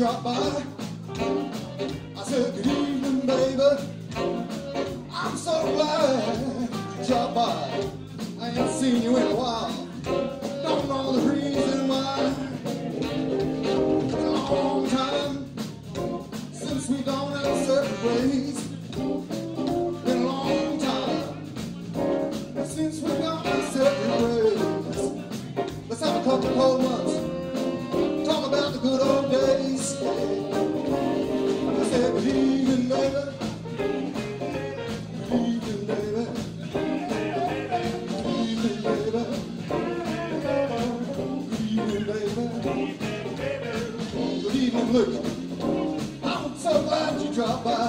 Drop by. I said, good evening, baby. I'm so glad you dropped by. I ain't seen you in a while. Look, I'm so glad you dropped by.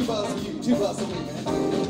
two bars a you. two bars a me, man.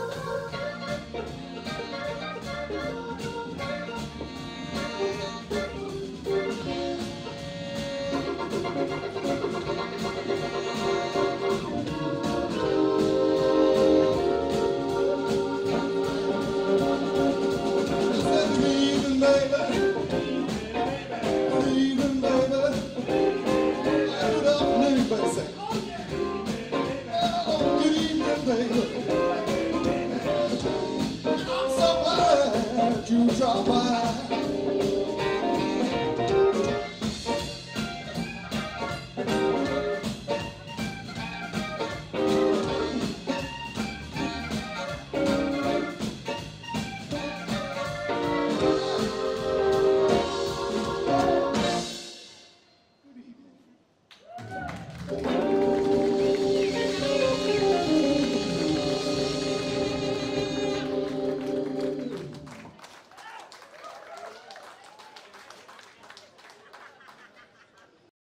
Java.